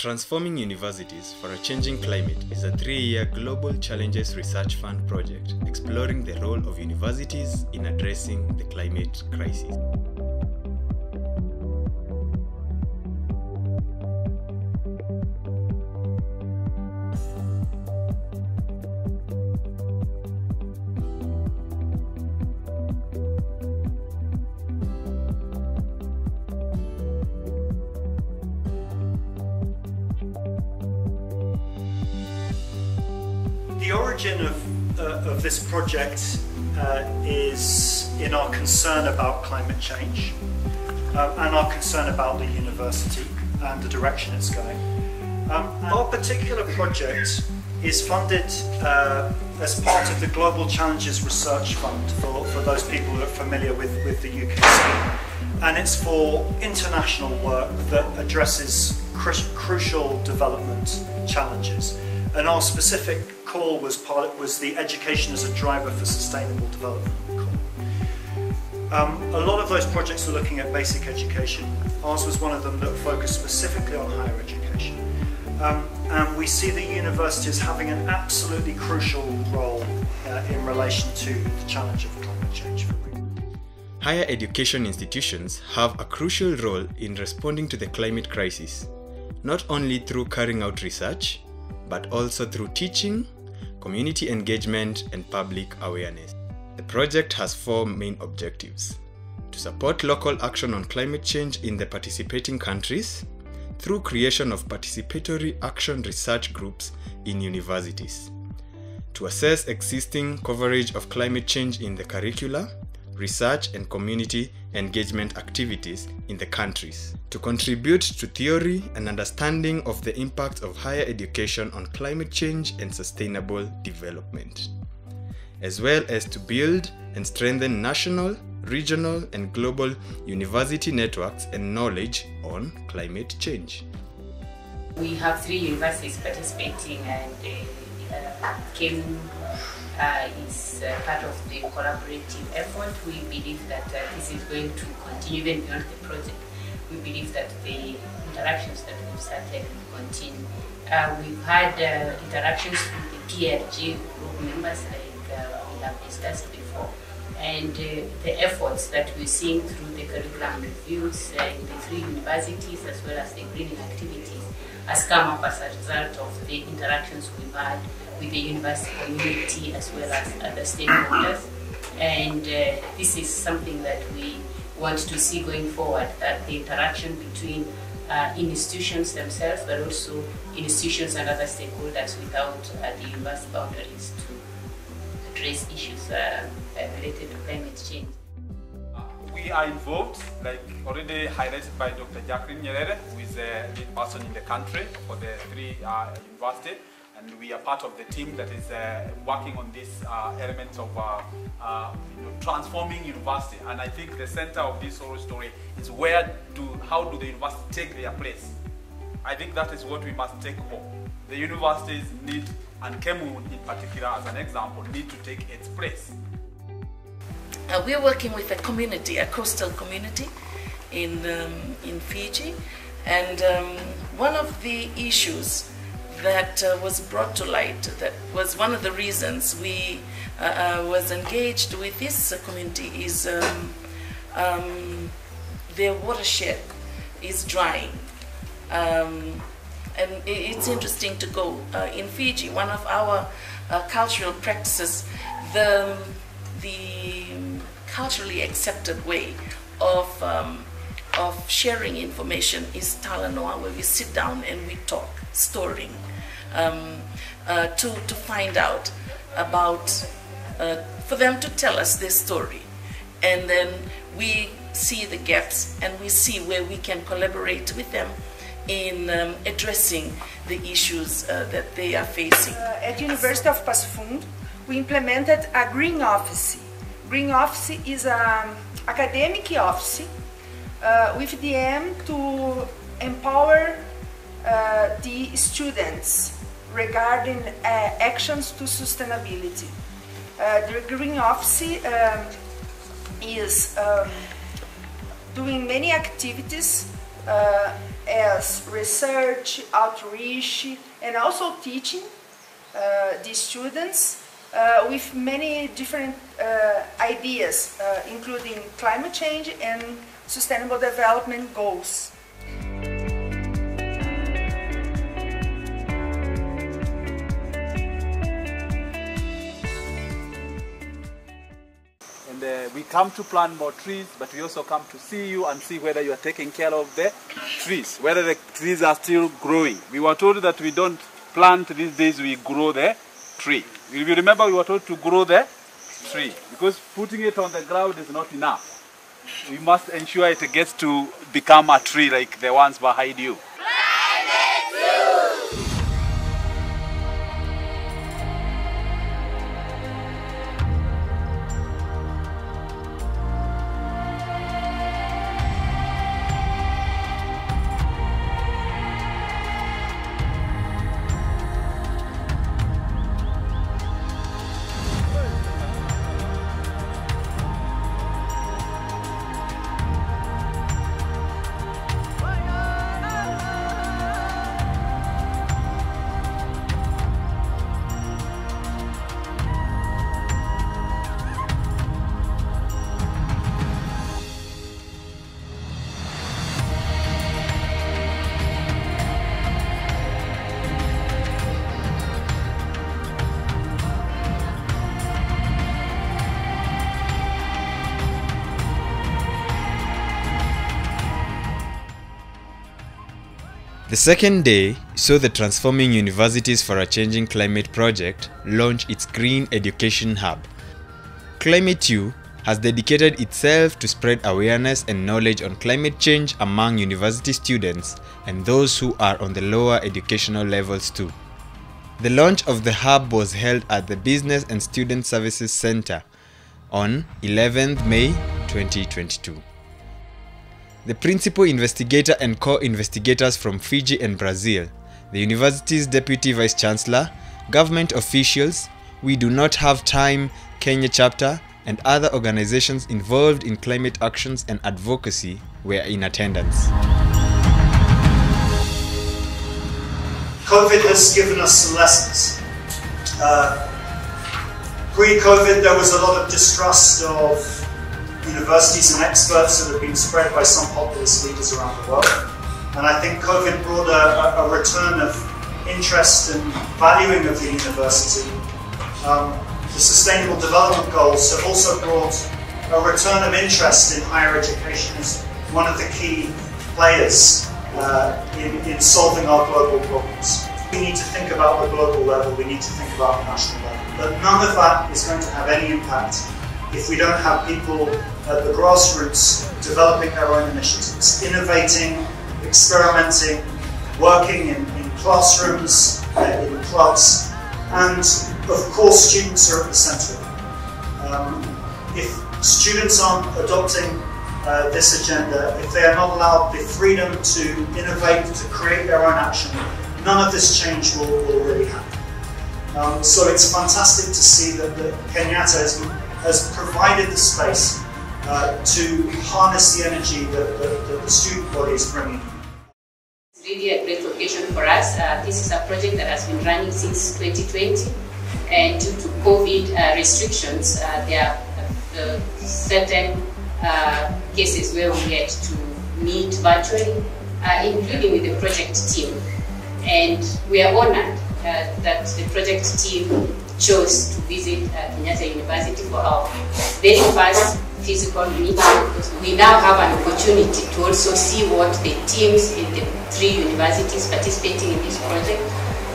Transforming Universities for a Changing Climate is a three year Global Challenges Research Fund project exploring the role of universities in addressing the climate crisis. The origin of, uh, of this project uh, is in our concern about climate change uh, and our concern about the university and the direction it's going. Um, our particular project is funded uh, as part of the Global Challenges Research Fund for, for those people who are familiar with, with the UKC. And it's for international work that addresses cru- crucial development challenges. And our specific call was part was the education as a driver for sustainable development call. Um, a lot of those projects were looking at basic education. Ours was one of them that focused specifically on higher education. Um, and we see the universities having an absolutely crucial role uh, in relation to the challenge of climate change. Higher education institutions have a crucial role in responding to the climate crisis, not only through carrying out research, but also through teaching, community engagement, and public awareness. The project has four main objectives to support local action on climate change in the participating countries through creation of participatory action research groups in universities, to assess existing coverage of climate change in the curricula, research, and community engagement activities in the countries, to contribute to theory and understanding of the impact of higher education on climate change and sustainable development, as well as to build and strengthen national, regional, and global university networks and knowledge on climate change. We have three universities participating, and uh, uh, KEMU uh, is uh, part of the collaborative effort. We believe that uh, this is going to continue even beyond the project. We believe that the interactions that we've started will continue. Uh, we've had uh, interactions with the PRG group members, like we have discussed before, and uh, the efforts that we're seeing through the curriculum reviews in the three universities as well as the greening activities has come up as a result of the interactions we've had with the university community as well as other stakeholders. And uh, this is something that we want to see going forward, that the interaction between uh, institutions themselves, but also institutions and other stakeholders without uh, the university boundaries to address issues uh, related to climate change. We are involved, like already highlighted by Dr. Jacqueline Nyerere, who is a lead person in the country for the three uh, university, and we are part of the team that is uh, working on this uh, element of uh, uh, you know, transforming university. And I think the center of this whole story is where do how do the university take their place. I think that is what we must take home. The universities need, and KEMU in particular as an example, need to take its place. Uh, we're working with a community, a coastal community in, um, in Fiji. And um, one of the issues that uh, was brought to light, that was one of the reasons we uh, uh, was engaged with this community is um, um, their watershed is drying. Um, and it's interesting to go uh, in Fiji. One of our uh, cultural practices, the the culturally accepted way of um, of sharing information is talanoa, where we sit down and we talk, storing, um, uh, to to find out about, uh, for them to tell us their story, and then we see the gaps and we see where we can collaborate with them in um, addressing the issues uh, that they are facing. Uh, at University of Passo Fundo, we implemented a green office. Green office is an academic office uh, with the aim to empower uh, the students regarding uh, actions to sustainability. Uh, the green office um, is um, doing many activities uh, as research, outreach, and also teaching uh, the students uh, with many different uh, ideas, including climate change and sustainable development goals. Come to plant more trees, but we also come to see you and see whether you are taking care of the trees, whether the trees are still growing. We were told that we don't plant these days, we grow the tree. If you remember, we were told to grow the tree because putting it on the ground is not enough. We must ensure it gets to become a tree like the ones behind you. The second day saw the Transforming Universities for a Changing Climate project launch its Green Education Hub. Climate U has dedicated itself to spread awareness and knowledge on climate change among university students and those who are on the lower educational levels too. The launch of the hub was held at the Business and Student Services Center on 11th May 2022. The principal investigator and co-investigators from Fiji and Brazil, the university's deputy vice chancellor, government officials, We Do Not Have Time Kenya chapter, and other organizations involved in climate actions and advocacy were in attendance. COVID has given us some lessons. Uh, Pre-COVID, there was a lot of distrust of universities and experts that have been spread by some populist leaders around the world. And I think COVID brought a, a, return of interest and valuing of the university. Um, the Sustainable Development Goals have also brought a return of interest in higher education as one of the key players uh, in, in solving our global problems. We need to think about the global level, we need to think about the national level. But none of that is going to have any impact if we don't have people at the grassroots developing their own initiatives, innovating, experimenting, working in, in classrooms, uh, in clubs, and of course students are at the centre. Um, if students aren't adopting uh, this agenda, if they are not allowed the freedom to innovate, to create their own action, none of this change will, will really happen. Um, so it's fantastic to see that, that Kenyatta has, has provided the space uh, to harness the energy that, that, that the student body is bringing. It's really a great occasion for us. Uh, this is a project that has been running since 2020 and due to COVID uh, restrictions, uh, there are certain uh, cases where we had to meet virtually, including with the project team. And we are honored uh, that the project team chose to visit uh, Kenyatta University for our very first physical meeting. We now have an opportunity to also see what the teams in the three universities participating in this project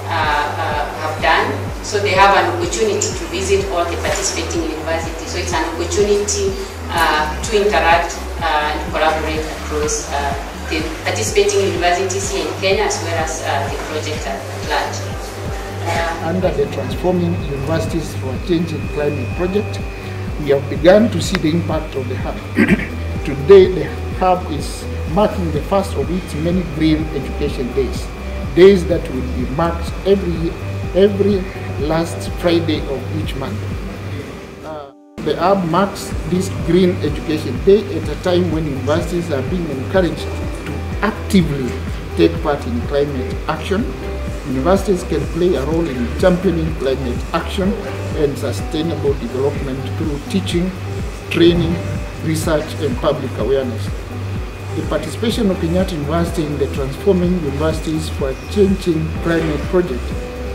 uh, uh, have done. So they have an opportunity to visit all the participating universities. So it's an opportunity uh, to interact uh, and collaborate across uh, the participating universities here in Kenya as well as the project at large. Under the Transforming Universities for a Changing Climate project, we have begun to see the impact of the hub. Today, the hub is marking the first of its many green education days, days that will be marked every every last Friday of each month. Uh, the hub marks this Green Education Day at a time when universities are being encouraged to actively take part in climate action. Universities can play a role in championing climate action and sustainable development through teaching, training, research, and public awareness. The participation of Kenyatta University in the Transforming Universities for a Changing Climate project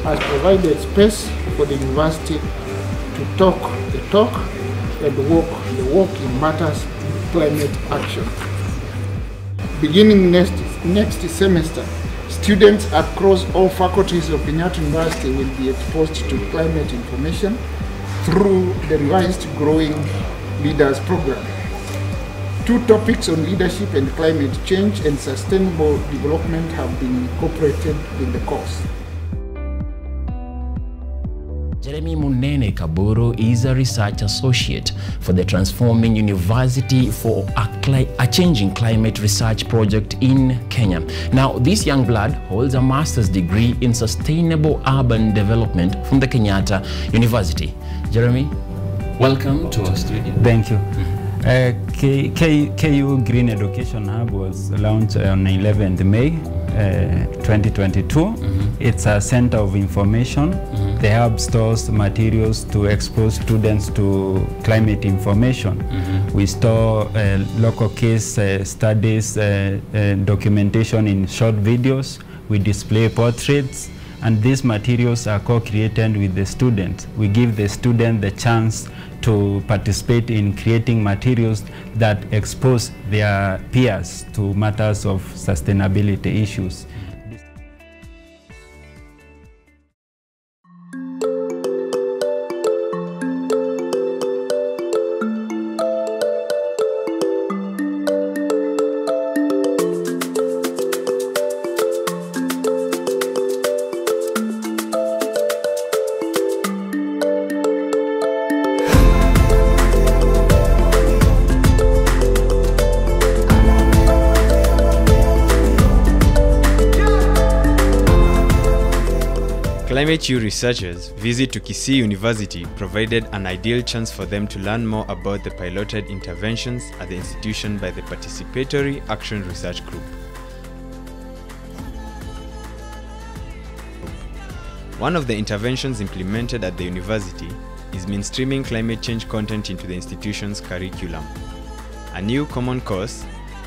has provided space for the university to talk the talk and walk the walk in matters of climate action. Beginning next, next semester, students across all faculties of Kenyatta University will be exposed to climate information through the revised Growing Leaders program. Two topics on leadership and climate change and sustainable development have been incorporated in the course. Jeremy Munene Kaburu is a research associate for the Transforming University for a, Cli- a Changing Climate Research Project in Kenya. Now, this young blood holds a master's degree in sustainable urban development from the Kenyatta University. Jeremy, welcome welcome to our studio. Thank you. Uh, K, K, KU Green Education Hub was launched on 11th May uh, 2022. It's a center of information. The hub stores materials to expose students to climate information. We store uh, local case uh, studies, uh, uh, documentation in short videos. We display portraits and these materials are co-created with the students. We give the student the chance to participate in creating materials that expose their peers to matters of sustainability issues. Climate U researchers visit to Kisii University provided an ideal chance for them to learn more about the piloted interventions at the institution by the Participatory Action Research Group. One of the interventions implemented at the university is mainstreaming climate change content into the institution's curriculum. A new common course,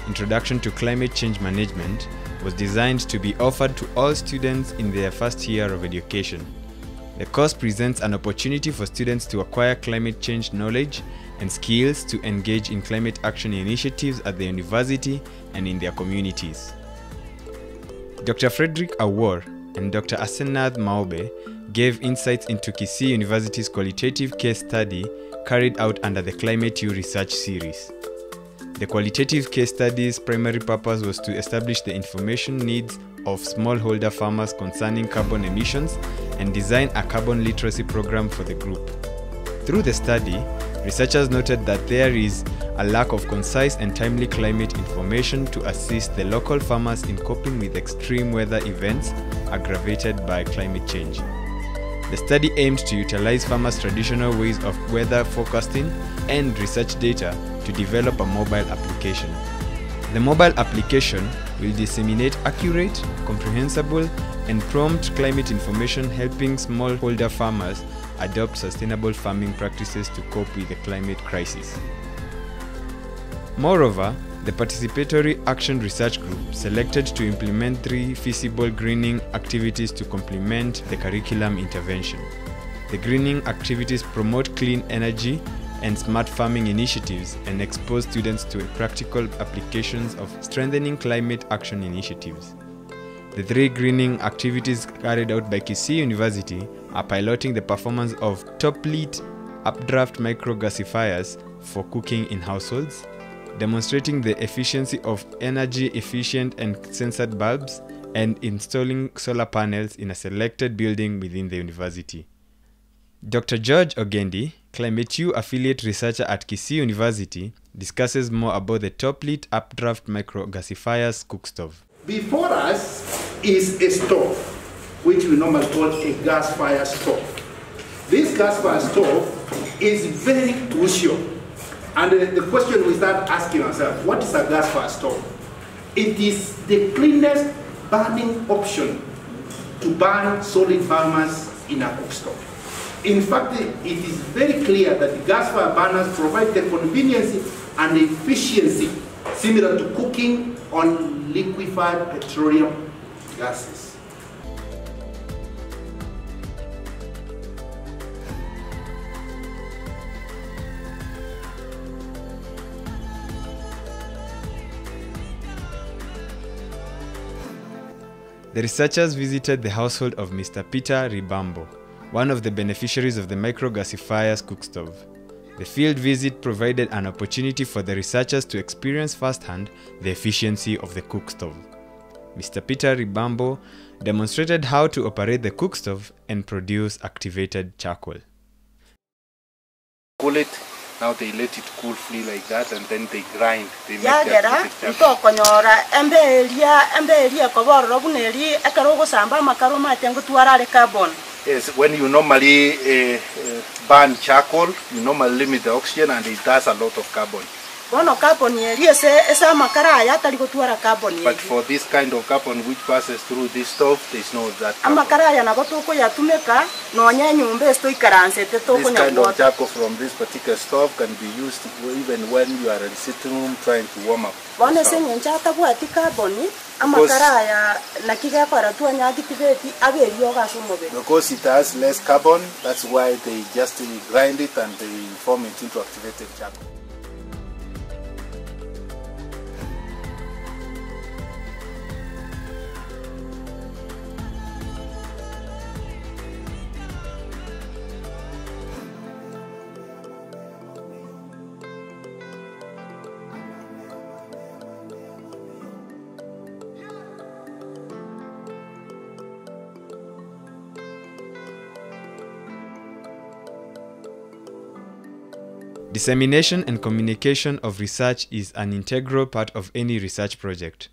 Introduction to Climate Change Management, was designed to be offered to all students in their first year of education. The course presents an opportunity for students to acquire climate change knowledge and skills to engage in climate action initiatives at the university and in their communities. Dr. Frederick Awuor and Dr. Asenath Maobe gave insights into Kisii University's qualitative case study carried out under the Climate U research series. The qualitative case study's primary purpose was to establish the information needs of smallholder farmers concerning carbon emissions and design a carbon literacy program for the group. Through the study, researchers noted that there is a lack of concise and timely climate information to assist the local farmers in coping with extreme weather events aggravated by climate change. The study aimed to utilize farmers' traditional ways of weather forecasting and research data to develop a mobile application. The mobile application will disseminate accurate, comprehensible, and prompt climate information helping smallholder farmers adopt sustainable farming practices to cope with the climate crisis. Moreover, the Participatory Action Research Group selected to implement three feasible greening activities to complement the curriculum intervention. The greening activities promote clean energy and smart farming initiatives and expose students to practical applications of strengthening climate action initiatives. The three greening activities carried out by Kisii University are piloting the performance of top-lit updraft microgasifiers for cooking in households, demonstrating the efficiency of energy efficient and censored bulbs, and installing solar panels in a selected building within the university. Dr. George Ogendi, Climate U affiliate researcher at Kisii University, discusses more about the top-lit updraft microgasifiers cook stove. Before us is a stove, which we normally call a gasifier stove. This gasifier stove is very crucial. And uh, the question we start asking ourselves, what is a gasifier stove? It is the cleanest burning option to burn solid biomass in a cook stove. In fact, it is very clear that the gasifier burners provide the convenience and efficiency similar to cooking on liquefied petroleum gases. The researchers visited the household of Mr. Peter Ribambo, one of the beneficiaries of the microgasifier's cook stove. The field visit provided an opportunity for the researchers to experience firsthand the efficiency of the cook stove. Mr. Peter Ribambo demonstrated how to operate the cook stove and produce activated charcoal. Cool it, now they let it cool free like that and then they grind. They make the yagera activated charcoal. ntokonyora emberia emberia kobororo buneri ekero ogosamba amakaro mate ngotwara are carbon Yes, when you normally uh, uh, burn charcoal, you normally limit the oxygen and it does a lot of carbon. Bono carbon eri ase ase amakara aya atari gutwara carbon But for this kind of carbon which passes through this stove, there is no that carbon. amakara aya nabo tokoyatumeka nonya enyumba esi toikaransete This kind of charcoal from this particular stove can be used even when you are in the sitting room trying to warm up. atabwati carbon omobere Because it has less carbon, that's why they just grind it and they form it into activated charcoal. Dissemination and communication of research is an integral part of any research project.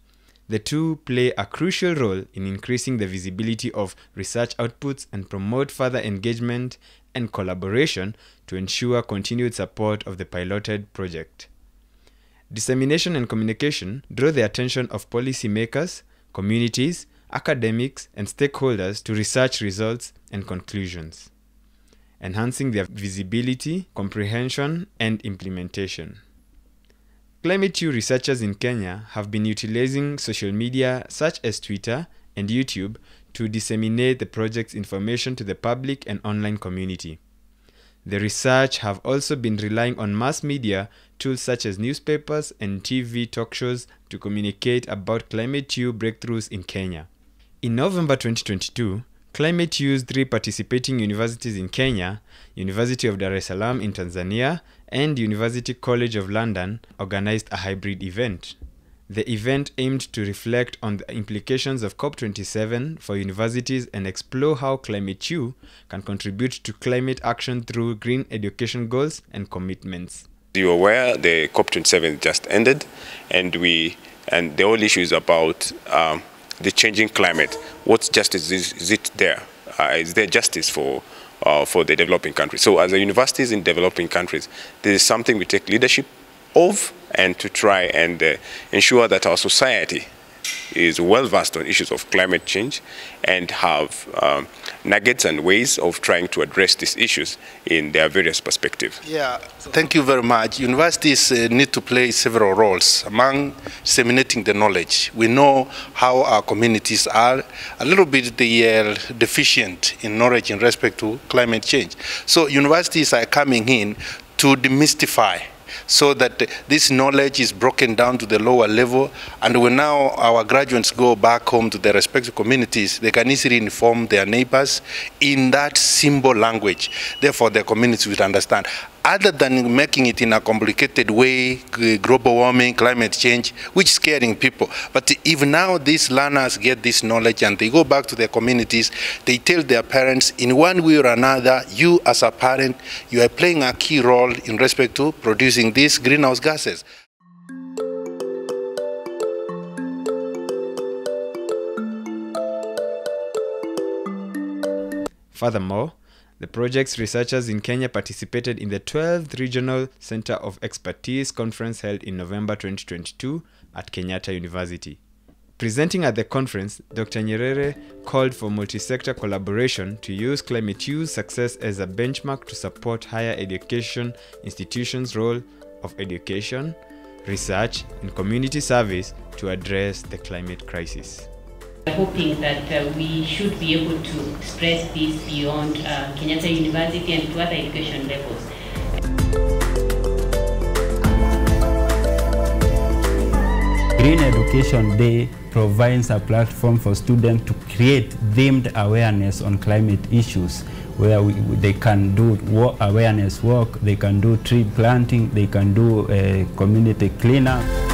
The two play a crucial role in increasing the visibility of research outputs and promote further engagement and collaboration to ensure continued support of the piloted project. Dissemination and communication draw the attention of policymakers, communities, academics, and stakeholders to research results and conclusions enhancing their visibility, comprehension, and implementation. Climate U researchers in Kenya have been utilizing social media such as Twitter and YouTube to disseminate the project's information to the public and online community. The research have also been relying on mass media tools such as newspapers and TV talk shows to communicate about Climate U breakthroughs in Kenya. In November 2022, Climate U's three participating universities in Kenya, University of Dar es Salaam in Tanzania, and University College of London, organized a hybrid event. The event aimed to reflect on the implications of COP27 for universities and explore how Climate U can contribute to climate action through green education goals and commitments. You're aware the COP27 just ended, and we and the whole issue is about um, the changing climate. What justice is, is it there? Uh, is there justice for uh, for the developing countries? So, as a universities in developing countries, this is something we take leadership of, and to try and uh, ensure that our society is well versed on issues of climate change and have um, nuggets and ways of trying to address these issues in their various perspectives. Yeah, thank you very much. Universities uh, need to play several roles among disseminating the knowledge. We know how our communities are a little bit deficient in knowledge in respect to climate change. So universities are coming in to demystify so that this knowledge is broken down to the lower level and when now our graduates go back home to their respective communities they can easily inform their neighbors in that simple language. Therefore their communities will understand other than making it in a complicated way global warming climate change which is scaring people. But if now these learners get this knowledge and they go back to their communities they tell their parents in one way or another you as a parent you are playing a key role in respect to producing these greenhouse gases. Furthermore, the project's researchers in Kenya participated in the 12th Regional Center of Expertise conference held in November 2022 at Kenyatta University. Presenting at the conference, Dr. Nyerere called for multi-sector collaboration to use Climate U's success as a benchmark to support higher education institutions' role of education, research, and community service to address the climate crisis. Hoping that uh, we should be able to express this beyond uh, Kenyatta University and to other education levels. Green Education Day provides a platform for students to create themed awareness on climate issues where we, they can do awareness work, they can do tree planting, they can do uh, community cleanup.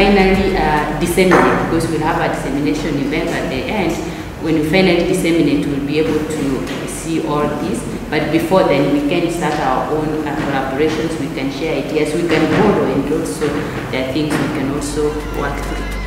Finally uh, disseminate, because we'll have a dissemination event at the end, when we finally disseminate, we'll be able to see all this. But before then, we can start our own uh, collaborations, we can share ideas, we can borrow, and also there are things we can also work through.